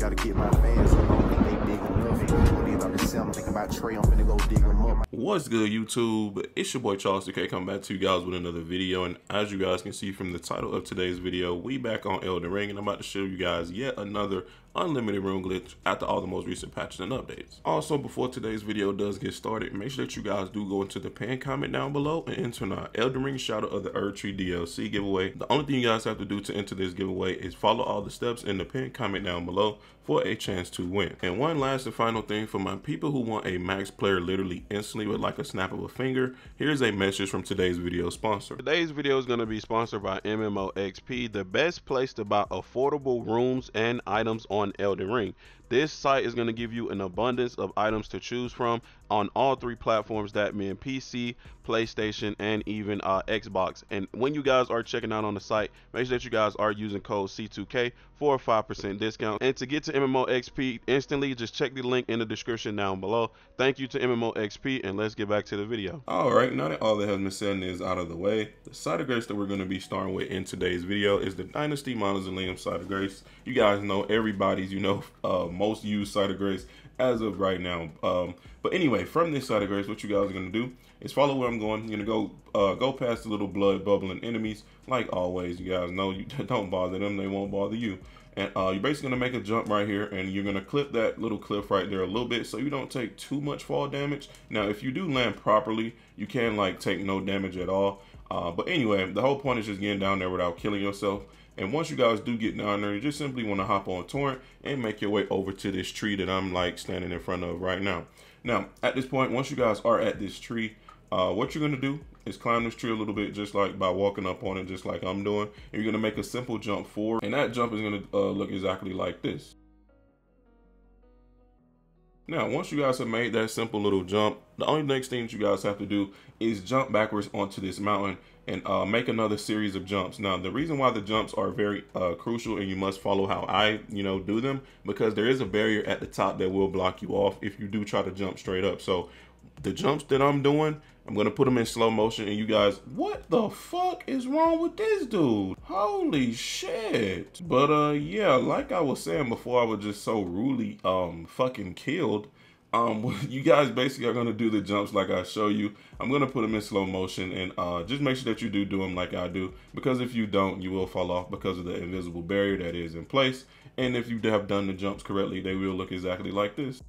Gotta get my fans. I don't think they big enough. What's good, YouTube? It's your boy Charles 2K, coming back to you guys with another video. And as you guys can see from the title of today's video, we back on Elden Ring, and I'm about to show you guys yet another unlimited rune glitch after all the most recent patches and updates. Also, before today's video does get started, make sure that you guys do go into the pinned comment down below and enter our Elden Ring Shadow of the Erdtree DLC giveaway. The only thing you guys have to do to enter this giveaway is follow all the steps in the pinned comment down below for a chance to win. And one last and final thing for my people who want a max player literally instantly with like a snap of a finger, here's a message from today's video sponsor. Today's video is going to be sponsored by MMOEXP, the best place to buy affordable runes and items on on Elden Ring. This site is going to give you an abundance of items to choose from on all three platforms that mean PC, PlayStation, and even uh, Xbox. And when you guys are checking out on the site, make sure that you guys are using code C2K for a 5% discount. And to get to MMOEXP instantly, just check the link in the description down below. Thank you to MMOEXP, and let's get back to the video. All right, now that all that has been said is out of the way, the site of grace that we're going to be starting with in today's video is the Dynasty Mausoleum site of grace. You guys know you know, uh, most used site of grace as of right now. Um, but anyway, from this site of grace, what you guys are gonna do is follow where I'm going. You're gonna go uh, go past the little blood bubbling enemies. Like always, you guys know you don't bother them; they won't bother you. And uh, you're basically gonna make a jump right here, and you're gonna clip that little cliff right there a little bit, so you don't take too much fall damage. Now, if you do land properly, you can like take no damage at all. Uh, but anyway, the whole point is just getting down there without killing yourself. And once you guys do get down there, you just simply want to hop on Torrent and make your way over to this tree that I'm like standing in front of right now. Now, at this point, once you guys are at this tree, uh, what you're going to do is climb this tree a little bit just like by walking up on it just like I'm doing. And you're going to make a simple jump forward. And that jump is going to uh, look exactly like this. Now, once you guys have made that simple little jump, the only next thing that you guys have to do is jump backwards onto this mountain and uh, make another series of jumps. Now, the reason why the jumps are very uh, crucial and you must follow how I, you know, do them, because there is a barrier at the top that will block you off if you do try to jump straight up. So the jumps that I'm doing, I'm going to put them in slow motion and you guys, what the fuck is wrong with this dude? Holy shit. But uh, yeah, like I was saying before, I was just so rudely um fucking killed. Um, you guys basically are to do the jumps like I show you. I'm to put them in slow motion and uh, just make sure that you do do them like I do. Because if you don't, you will fall off because of the invisible barrier that is in place. And if you have done the jumps correctly, they will look exactly like this.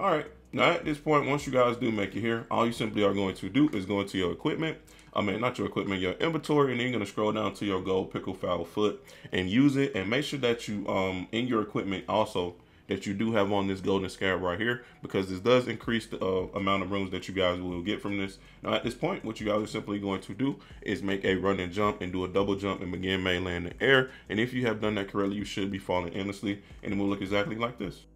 All right, now at this point, once you guys do make it here, all you simply are going to do is go into your equipment. I mean, not your equipment, your inventory, and then you're gonna scroll down to your Gold-Pickled Fowl Foot and use it. And make sure that you, um, in your equipment also, that you do have on this golden scarab right here because this does increase the uh, amount of runes that you guys will get from this. Now at this point, what you guys are simply going to do is make a run and jump and do a double jump and begin melee in the air. And if you have done that correctly, you should be falling endlessly and it will look exactly like this.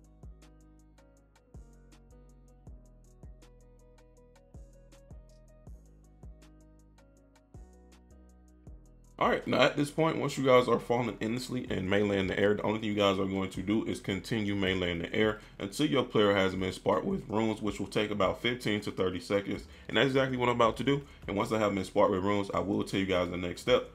All right, now at this point, once you guys are falling endlessly in the air, the only thing you guys are going to do is continue in the air until your player has been sparked with runes, which will take about 15 to 30 seconds. And that's exactly what I'm about to do. And once I have been sparked with runes, I will tell you guys the next step.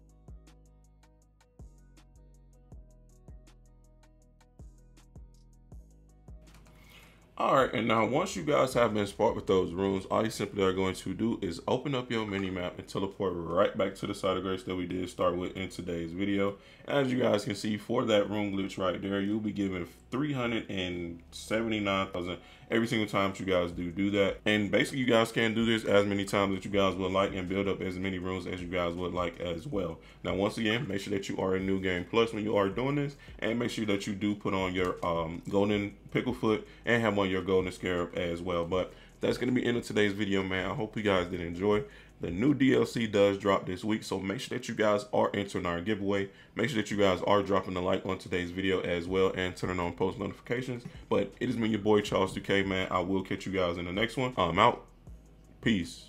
All right, and now once you guys have been sparked with those runes, all you simply are going to do is open up your mini map and teleport right back to the site of grace that we did start with in today's video. As you guys can see, for that rune glitch right there, you'll be given 379,000 every single time you guys do do that. And basically, you guys can do this as many times that you guys would like and build up as many runes as you guys would like as well. Now, once again, make sure that you are a new game plus when you are doing this, and make sure that you do put on your um, golden picklefoot and have on your golden scarab as well. But that's gonna be into today's video, man. I hope you guys did enjoy. The new DLC does drop this week, so make sure that you guys are entering our giveaway. Make sure that you guys are dropping a like on today's video as well and turning on post notifications. But it has been your boy Charles 2K, man. I will catch you guys in the next one. I'm out. Peace.